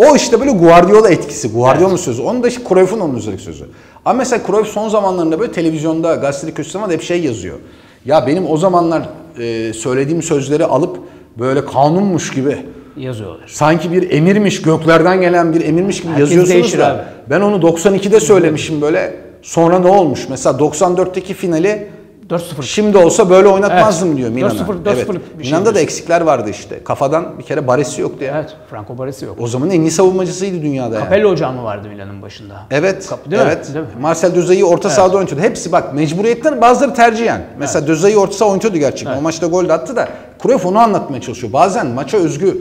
O işte böyle Guardiola etkisi. Guardiola sözü. Onun da işte Cruyff'un onun üzerindeki sözü. Ama mesela Cruyff son zamanlarında böyle televizyonda, gazetede köşesi ama hep şey yazıyor. Ya benim o zamanlar e, söylediğim sözleri alıp böyle kanunmuş gibi Yazıyorlar. sanki bir emirmiş, göklerden gelen bir emirmiş gibi Herkes yazıyorsunuz da abi. ben onu 92'de söylemişim böyle. Sonra ne olmuş? Mesela 94'teki finali 4-0. Şimdi olsa böyle oynatmazdım Evet. diyor Milan'a. 4-0 evet. 4-0 bir şey Milan'da da eksikler vardı işte. Kafadan bir kere baresi yoktu ya. Evet. Franco Baresi yok. O zaman en iyi savunmacısıydı dünyada yani. Capello hocam mı vardı Milan'ın başında? Evet. Kap- değil mi? evet. Değil mi? Marcel Dözay'ı orta sahada oynatıyordu. Hepsi bak mecburiyetten bazıları tercihen. Mesela Dözay'ı orta saha oynatıyordu gerçekten. O maçta gol de attı da Cruyff onu anlatmaya çalışıyor. Bazen maça özgü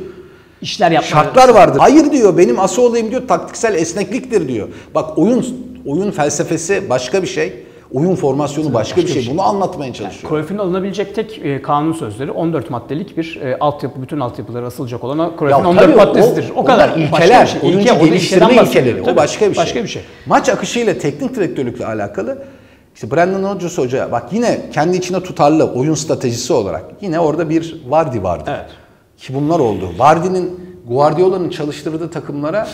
İşler yapmaya şartlar vardır. Hayır diyor benim asıl olayım diyor taktiksel esnekliktir diyor. Bak oyun oyun felsefesi başka bir şey. Oyun formasyonu başka, bir şey. Bunu anlatmaya çalışıyor. Cruyff'un alınabilecek tek e, kanun sözleri 14 maddelik bir e, altyapı, bütün altyapılara asılacak olan o Cruyff'un Ya 14 tabii maddesidir. O, onlar kadar. ilkeler, Başka şey. oyuncu İlke, o geliştirme ilkeleri. bahsediyor. O Tabii. başka bir şey. Başka bir şey. Maç akışıyla teknik direktörlükle alakalı işte Brandon Rodgers Hoca bak yine kendi içine tutarlı oyun stratejisi olarak yine orada bir Vardy vardı. Evet. Ki bunlar oldu. Vardy'nin Guardiola'nın çalıştırdığı takımlara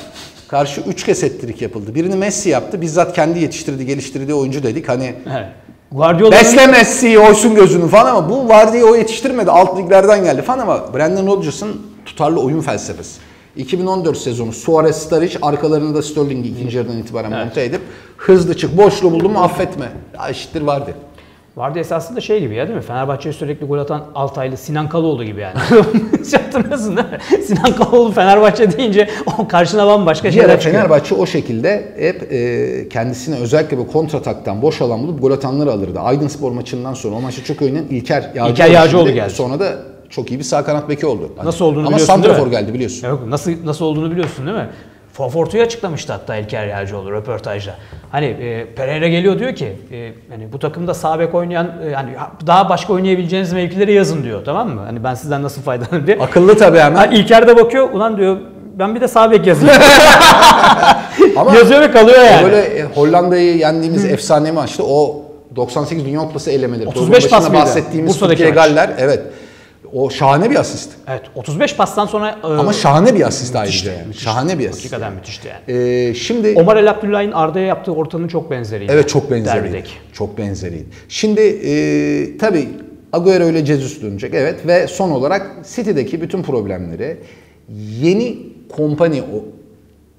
karşı 3 kez ettirik yapıldı. Birini Messi yaptı. Bizzat kendi yetiştirdi, geliştirdiği oyuncu dedik. Hani Evet. Guardiola'nın Besle Messi'yi oysun gözünü falan ama bu Vardy'yi o yetiştirmedi. Alt liglerden geldi falan ama Brandon Rodgers'ın tutarlı oyun felsefesi. 2014 sezonu Suarez, Sturridge arkalarında Sterling'i ikinci yarıdan itibaren monte edip hızlı çık, boşluğu buldun mu affetme. Eşittir Vardy. Vardı esasında şey gibi ya değil mi? Fenerbahçe'ye sürekli gol atan Altaylı Sinan Kaloğlu gibi yani. Hatırlıyorsun değil mi? Sinan Kaloğlu Fenerbahçe deyince o karşına bambaşka şeyler ara çıkıyor. Fenerbahçe o şekilde hep e, kendisine özellikle bu kontrataktan boş alan bulup gol atanları alırdı. Aydınspor maçından sonra o maçta çok oynayan İlker Yağcıoğlu. İlker Yağcıoğlu geldi. Sonra da çok iyi bir sağ kanat beki oldu. Hani- Nasıl olduğunu Ama biliyorsun değil Santrafor geldi biliyorsun. Yok nasıl nasıl olduğunu biliyorsun değil mi? Fafortu'yu açıklamıştı hatta İlker Yağcıoğlu röportajda. Hani e, Pereira geliyor diyor ki e, hani bu takımda sağ bek oynayan e, hani daha başka oynayabileceğiniz mevkileri yazın diyor tamam mı? Hani ben sizden nasıl faydalanırım diye. Akıllı tabii hemen. Ha, İlker de bakıyor ulan diyor ben bir de sağ bek yazayım. Ama Yazıyor ve kalıyor yani. Böyle e, Hollanda'yı yendiğimiz efsane maçtı. O 98 Dünya Kupası elemeleri. 35 Programın pas bahsettiğimiz Bursa'daki Türkiye. Galler. Evet. O şahane bir asist. Evet 35 pastan sonra e, Ama şahane bir asist ayrıca yani. Şahane bir asist. hakikaten müthişti yani. Ee, şimdi Omar El Abdullah'ın Arda'ya yaptığı ortanın çok benzeriydi. evet çok benzeriydi. Derbideki. Çok benzeriydi. Şimdi e, tabii Agüero ile Jesus dönecek. Evet ve son olarak City'deki bütün problemleri yeni kompani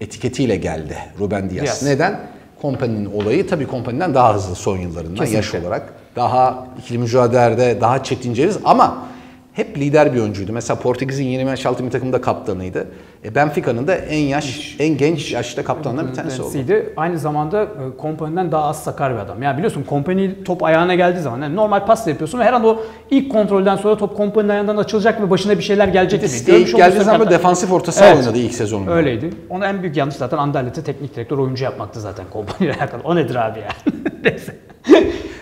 etiketiyle geldi Ruben Diaz. Diaz. Neden? Kompany'nin olayı tabii Kompany'den daha hızlı son yıllarında yaş olarak. Daha ikili mücadelelerde daha çetin ceviz ama hep lider bir oyuncuydu. Mesela Portekiz'in 20 yaş altı bir takımda kaptanıydı. E Benfica'nın da en yaş, en genç yaşta kaptanlarından bir tanesi oldu. Aynı zamanda e, Kompany'den daha az sakar bir adam. Yani biliyorsun Kompany top ayağına geldiği zaman yani normal pas yapıyorsun ve her an o ilk kontrolden sonra top Kompany'nin ayağından açılacak ve başına bir şeyler gelecek. Siteye ilk geldiği zaman böyle defansif orta saha Evet. oynadı ilk sezonunda. Öyleydi. Ona en büyük yanlış zaten Anderlet'e teknik direktör oyuncu yapmaktı zaten Kompany ile alakalı. O nedir abi yani? Neyse.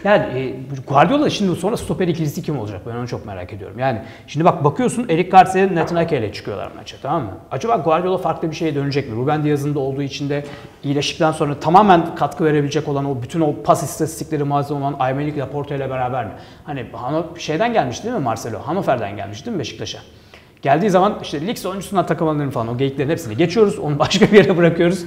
Yani e, Guardiola şimdi sonra stoper ikilisi kim olacak? Ben onu çok merak ediyorum. Yani şimdi bak bakıyorsun Eric Garcia, Nathan Ake ile çıkıyorlar maça tamam mı? Acaba Guardiola farklı bir şeye dönecek mi? Ruben Diaz'ın da olduğu için de iyileştikten sonra tamamen katkı verebilecek olan o bütün o pas istatistikleri malzeme olan Aymeric Laporte ile beraber mi? Hani Hano, şeyden gelmiş değil mi Marcelo? Hannover'den gelmiş değil mi Beşiktaş'a? Geldiği zaman işte lig oyuncusundan takım falan o geyiklerin hepsini geçiyoruz. Onu başka bir yere bırakıyoruz.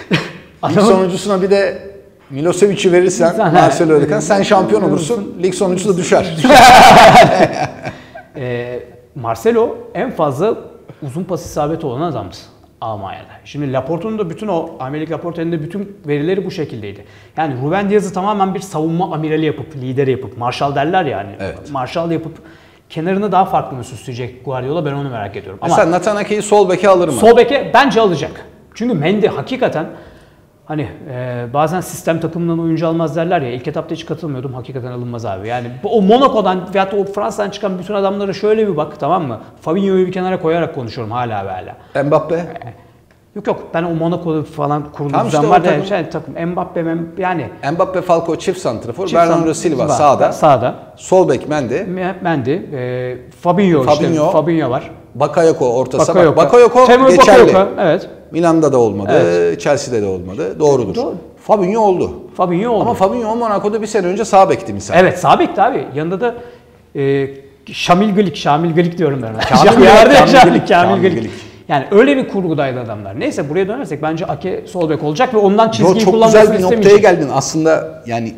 Adamın- sonuncusuna bir de Milosevic'i verirsen Sen- Marcelo Ödekan sen şampiyon olursun. Lig sonuncusu da düşer. Ee, Marcelo en fazla uzun pas isabeti olan adamdı Almanya'da. Şimdi Laporte'un da bütün o Amerik Laporte'nin de bütün verileri bu şekildeydi. Yani Ruben Diaz'ı tamamen bir savunma amirali yapıp, lideri yapıp, Marshall derler yani. Evet. Marshall yapıp kenarını daha farklı mı süsleyecek Guardiola ben onu merak ediyorum. Ama Mesela Nathan Ake'yi sol beke alır mı? Sol beke bence alacak. Çünkü Mendy hakikaten hani e, bazen sistem takımından oyuncu almaz derler ya. İlk etapta hiç katılmıyordum. Hakikaten alınmaz abi. Yani o Monaco'dan veyahut o Fransa'dan çıkan bütün adamlara şöyle bir bak tamam mı? Fabinho'yu bir kenara koyarak konuşuyorum hala ve hala. Mbappe. Yok yok ben o Monaco'da falan kurulu Tamam işte var takım. şey, takım Mbappe yani Mbappe Falcao çift santrafor. Bernardo Silva sağda. Sağda. Sol bek Mendy. Me- Mendy, e, Fabinho, Fabinho. işte Fabinho var. Bakayoko orta saha. Bakayoko. Bak, Bakayoko geçerli. Bakayoko, evet. Milan'da da olmadı. Evet. Chelsea'de de olmadı. Doğrudur. Doğru. Fabinho oldu. Fabinho oldu. Ama Fabinho Monaco'da bir sene önce sağ bekti misal. Evet sağ bekti abi. Yanında da e, Şamil Glik, Şamil Glik diyorum ben Şamil ya, vardı ya, Kamil Şamil, Glik, Kamil Glik. Yani öyle bir kurgudaydı adamlar. Neyse buraya dönersek bence Ake sol bek olacak ve ondan Yo, çizgiyi çok kullanmasını güzel bir noktaya istemeyecek. geldin. Aslında yani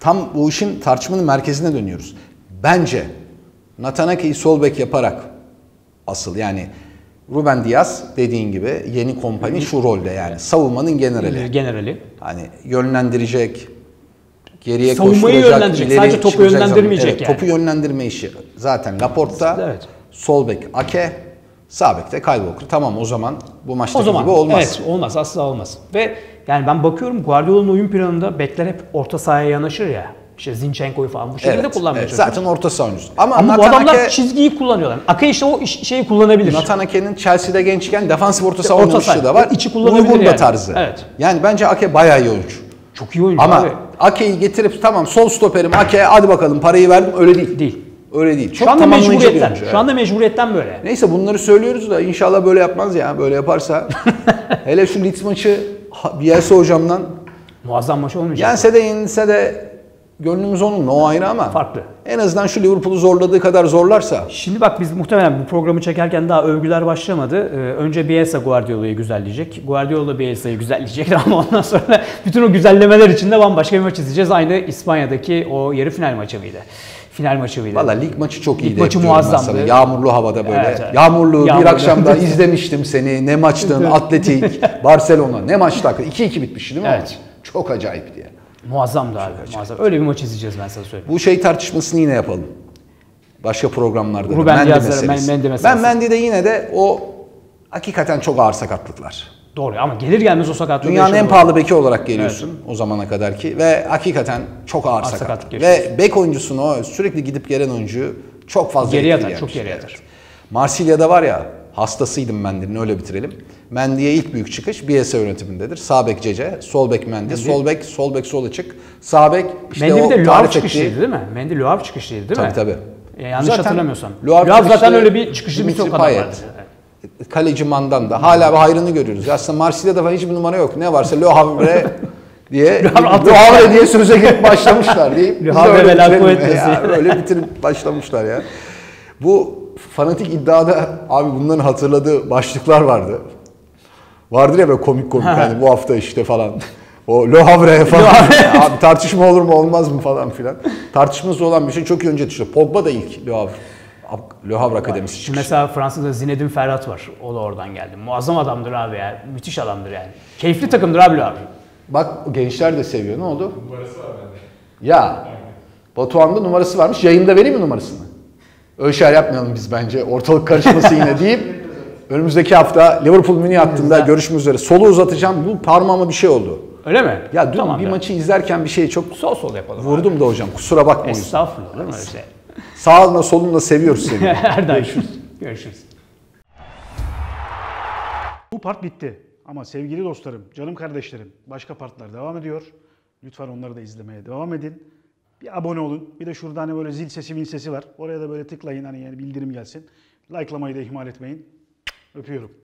tam bu işin tartışmanın merkezine dönüyoruz. Bence Natanake'yi sol bek yaparak asıl yani Ruben Diaz dediğin gibi yeni kompani şu rolde yani savunmanın generali. Generali. Hani yönlendirecek, geriye Savunmayı koşturacak, yönlendirecek, ileri sadece topu yönlendirmeyecek evet, yani. Topu yönlendirme işi zaten Laporta, Evet. sol bek Ake, sağ bek de Kyle Walker. Tamam o zaman bu zaman gibi olmaz. evet olmaz asla olmaz. Ve yani ben bakıyorum Guardiola'nın oyun planında bekler hep orta sahaya yanaşır ya. İşte Zinchenko'yu falan bu şekilde Evet, kullanmaya evet, çalışıyor. zaten orta saha oyuncusu. Ama, Ama bu Nathan adamlar çizgiyi kullanıyorlar. Ake işte o iş- şeyi kullanabilir. Nathan Ake'nin Chelsea'de gençken defansif orta saha oynamışlığı da var. İçi kullanabilir Uygun da yani. tarzı. Evet. Yani bence Ake bayağı iyi oyuncu. Çok iyi oyuncu Ama abi. Ake'yi getirip tamam sol stoperim Ake hadi bakalım parayı verdim öyle değil. Değil. Öyle değil. Çok Şu anda mecburiyetten. Şu anda mecburiyetten böyle. Neyse bunları söylüyoruz da inşallah böyle yapmaz ya. Böyle yaparsa. hele şu Leeds maçı Bielsa hocamdan Muazzam maç olmayacak. yense de yenilse de gönlümüz onunla o ayrı ama. Farklı. En azından şu Liverpool'u zorladığı kadar zorlarsa. Şimdi bak biz muhtemelen bu programı çekerken daha övgüler başlamadı. Ee, önce Bielsa Guardiola'yı güzelleyecek. Guardiola Bielsa'yı güzelleyecek ama ondan sonra bütün o güzellemeler içinde bambaşka bir maç izleyeceğiz. Aynı İspanya'daki o yarı final maçı mıydı? Final maçı mıydı? Valla lig maçı çok iyiydi. maçı diyorum ben muazzamdı. Yağmurlu havada böyle. Evet, evet. Yağmurlu, bir Yağmurlu. akşamda izlemiştim seni. Ne maçtın? Atletik, Barcelona. Ne maçtı hakikaten? 2-2 bitmişti değil mi? Evet. Çok acayipti ya. Muazzamdı abi. Muazzam. Öyle bir maç izleyeceğiz ben sana söyleyeyim. Bu şey tartışmasını yine yapalım. Başka programlarda. da. Ruben Mendy Diaz'la meselesi. Mendy Ben. Mendy'de yine de o hakikaten çok ağır sakatlıklar. Doğru ama gelir gelmez o sakatlığı Dünyanın en pahalı beki olarak geliyorsun o zamana kadar ki ve hakikaten çok ağır, sakatlık sakatlık. yaşıyorsun. Ve bek oyuncusunu o sürekli gidip gelen oyuncuyu çok fazla Geriye atar, çok geriye Evet. atar. Marsilya'da var ya hastasıydım Mendy'nin öyle bitirelim. Mendy'ye ilk büyük çıkış BSA yönetimindedir. Sağ bek Cece, sol bek Mendy, sol bek, sol bek sol açık, sağ bek işte Mendy bir de Luav çıkışlıydı ettiği değil mi? Mendy Luav çıkışlıydı değil mi? Tabii tabii. E, yanlış Zaten hatırlamıyorsam. Luav Luav, zaten öyle bir çıkışlı bir Payet. vardı. Kaleci Mandan da hala bir hayrını görüyoruz. Aslında Marsilya'da falan hiçbir numara yok. Ne varsa Le Havre diye Le Havre diye söze girip başlamışlar deyip Le Havre ve la. Öyle bitirip başlamışlar ya. Bu fanatik iddiada abi bunların hatırladığı başlıklar vardı. Vardır ya böyle komik komik yani bu hafta işte falan. O Le Havre falan. abi tartışma olur mu olmaz mı falan filan. Tartışması olan bir şey çok iyi önce düştü. Pogba da ilk Le Havre. Le Havre Akademisi çıkışı. mesela Fransa'da Zinedine Ferhat var. O da oradan geldi. Muazzam adamdır abi ya. Müthiş adamdır yani. Keyifli takımdır abi abi. Bak gençler de seviyor. Ne oldu? Numarası var bende. Ya. Batuhan'da numarası varmış. Yayında vereyim mi numarasını? Öyle şeyler yapmayalım biz bence. Ortalık karışması yine deyip önümüzdeki hafta Liverpool Münih hattında görüşmek üzere. Solu uzatacağım. Bu parmağıma bir şey oldu. Öyle mi? Ya dün Tamam bir maçı izlerken bir şey çok sol sol yapalım. abi. vurdum da hocam. Kusura bakma. Estağfurullah olur mu öyle şey? Sağınla solunla seviyoruz seni. Her daim. Görüşürüz. Bu part bitti. Ama sevgili dostlarım, canım kardeşlerim, başka partlar devam ediyor. Lütfen onları da izlemeye devam edin. Bir abone olun. Bir de şurada hani böyle zil sesi, mil sesi var. Oraya da böyle tıklayın hani yani bildirim gelsin. Like'lamayı da ihmal etmeyin. Öpüyorum.